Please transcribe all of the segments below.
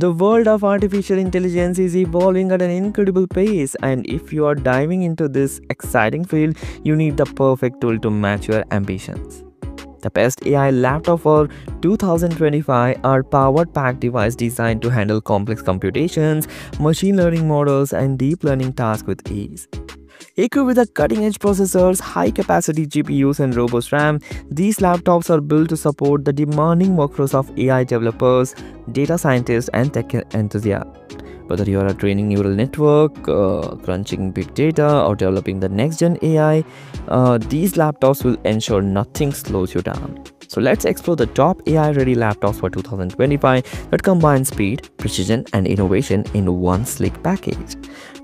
The world of artificial intelligence is evolving at an incredible pace, and if you are diving into this exciting field, you need the perfect tool to match your ambitions. The best AI laptop for 2025 are powered pack device designed to handle complex computations, machine learning models, and deep learning tasks with ease. Equipped with the cutting-edge processors, high-capacity GPUs, and robust RAM, these laptops are built to support the demanding workflows of AI developers, data scientists, and tech enthusiasts. Whether you are training neural network, uh, crunching big data, or developing the next-gen AI, uh, these laptops will ensure nothing slows you down. So let's explore the top AI-ready laptops for 2025 that combine speed, precision, and innovation in one sleek package.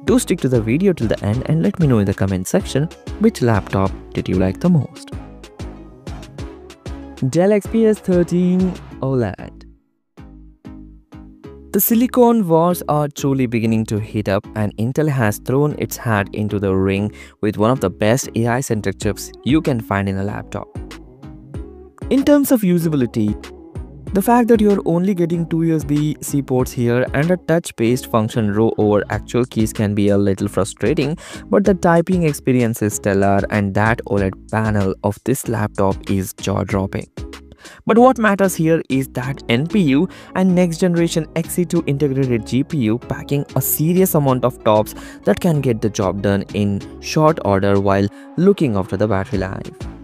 Do stick to the video till the end and let me know in the comment section which laptop did you like the most. Dell XPS 13 OLED the silicon wars are truly beginning to heat up and Intel has thrown its hat into the ring with one of the best AI-centric chips you can find in a laptop. In terms of usability, the fact that you're only getting two USB-C ports here and a touch-based function row over actual keys can be a little frustrating, but the typing experience is stellar and that OLED panel of this laptop is jaw-dropping. But what matters here is that NPU and next generation Xe2 integrated GPU packing a serious amount of tops that can get the job done in short order while looking after the battery life.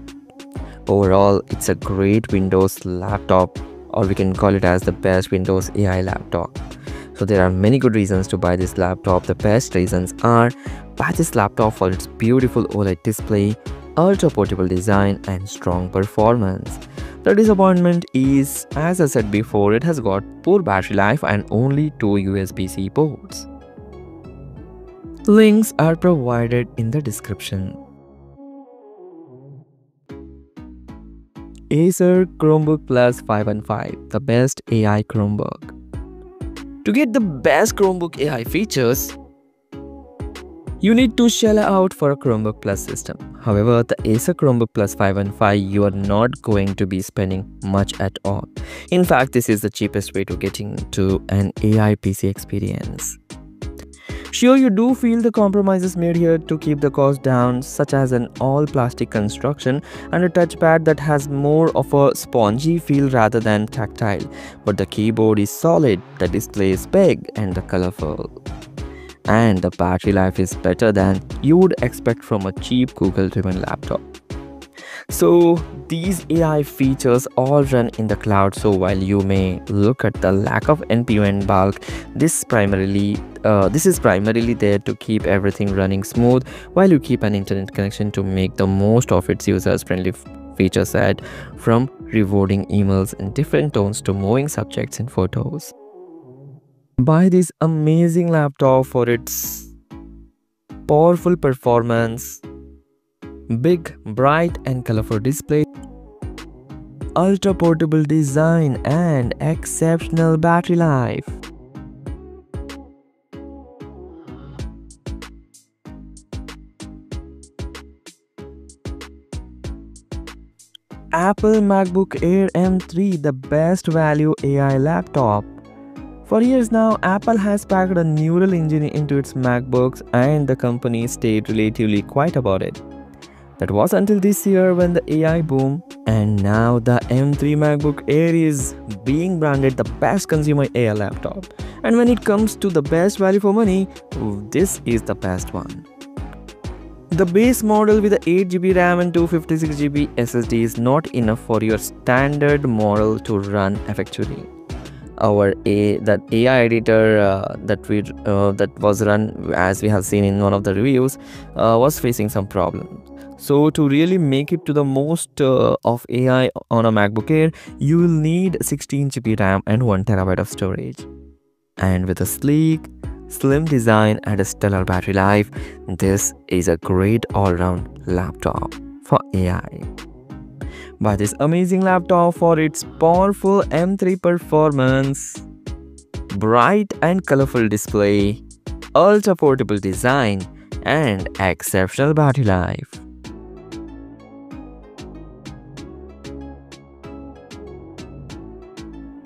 Overall, it's a great Windows laptop or we can call it as the best Windows AI laptop. So there are many good reasons to buy this laptop. The best reasons are buy this laptop for its beautiful OLED display, ultra portable design and strong performance. The disappointment is, as I said before, it has got poor battery life and only two USB-C ports. Links are provided in the description. Acer Chromebook Plus 515, the best AI Chromebook. To get the best Chromebook AI features, you need to shell out for a Chromebook Plus system. However, the Acer Chromebook Plus 515, you are not going to be spending much at all. In fact, this is the cheapest way to getting to an AI PC experience. Sure, you do feel the compromises made here to keep the cost down, such as an all-plastic construction and a touchpad that has more of a spongy feel rather than tactile. But the keyboard is solid, the display is big and colorful. And the battery life is better than you would expect from a cheap Google-driven laptop. So these AI features all run in the cloud so while you may look at the lack of NPU bulk, this primarily uh, this is primarily there to keep everything running smooth while you keep an internet connection to make the most of its users friendly feature set from rewarding emails in different tones to moving subjects and photos. Buy this amazing laptop for its powerful performance big, bright and colorful display, ultra portable design and exceptional battery life. Apple MacBook Air M3 the best value AI laptop. For years now, Apple has packed a neural engine into its MacBooks and the company stayed relatively quiet about it. That was until this year when the AI boom and now the M3 MacBook Air is being branded the best consumer AI laptop. And when it comes to the best value for money, this is the best one. The base model with the 8GB RAM and 256GB SSD is not enough for your standard model to run effectively. Our A that AI editor uh, that we uh, that was run as we have seen in one of the reviews uh, was facing some problems. So to really make it to the most uh, of AI on a MacBook Air, you will need 16GB RAM and 1TB of storage. And with a sleek, slim design and a stellar battery life, this is a great all-round laptop for AI. Buy this amazing laptop for its powerful M3 performance, bright and colorful display, ultra portable design, and exceptional battery life.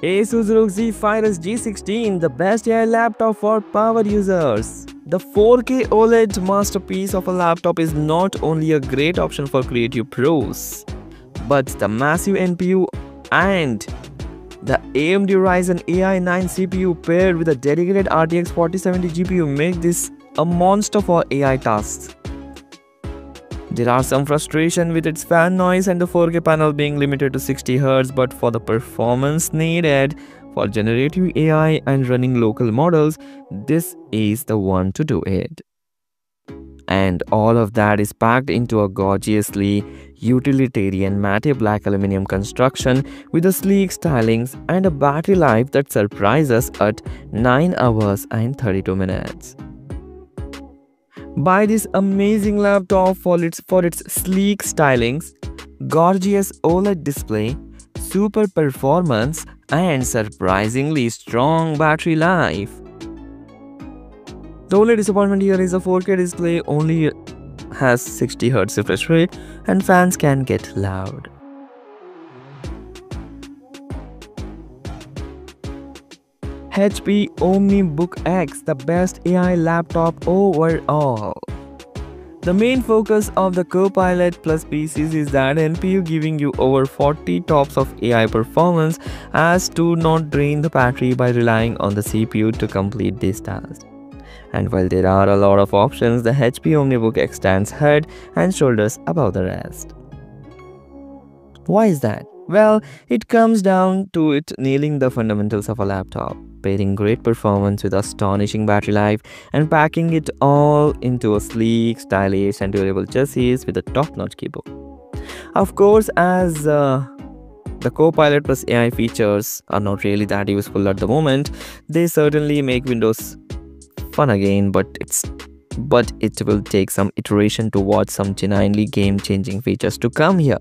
Asus ROG Zephyrus G16, the best AI laptop for power users. The 4K OLED masterpiece of a laptop is not only a great option for creative pros, but the massive NPU and the AMD Ryzen AI9 CPU paired with a dedicated RTX 4070 GPU make this a monster for AI tasks. There are some frustration with its fan noise and the 4K panel being limited to 60Hz but for the performance needed for generative AI and running local models, this is the one to do it. And all of that is packed into a gorgeously utilitarian matte black aluminum construction with a sleek stylings and a battery life that surprises at 9 hours and 32 minutes. Buy this amazing laptop for its, for its sleek stylings, gorgeous OLED display, super performance, and surprisingly strong battery life. The only disappointment here is the 4K display only has 60Hz refresh rate and fans can get loud. HP OmniBook X, the best AI laptop overall. The main focus of the Copilot Plus PCs is that NPU giving you over 40 tops of AI performance as to not drain the battery by relying on the CPU to complete this task. And while there are a lot of options, the HP OmniBook X stands head and shoulders above the rest. Why is that? Well, it comes down to it nailing the fundamentals of a laptop, pairing great performance with astonishing battery life and packing it all into a sleek, stylish and durable chassis with a top-notch keyboard. Of course, as uh, the Copilot plus AI features are not really that useful at the moment, they certainly make Windows fun again, but it's but it will take some iteration to watch some genuinely game-changing features to come here.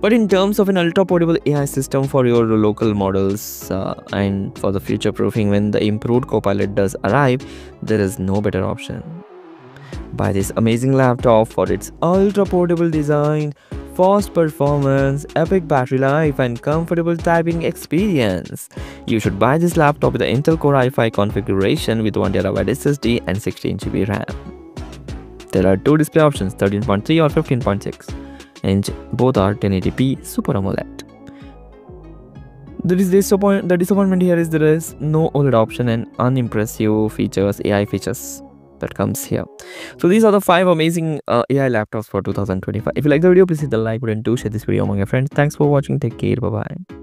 But in terms of an ultra-portable AI system for your local models uh, and for the future proofing when the improved Copilot does arrive, there is no better option. Buy this amazing laptop for its ultra-portable design, fast performance, epic battery life, and comfortable typing experience. You should buy this laptop with the Intel Core i5 configuration with 1TB SSD and 16GB RAM. There are two display options 13.3 or 15.6 and both are 1080p Super AMOLED. There is disappoint the disappointment here is there is no OLED option and unimpressive features, AI features that comes here. So these are the five amazing uh, AI laptops for 2025. If you like the video, please hit the like button, do share this video among your friends. Thanks for watching. Take care. Bye bye.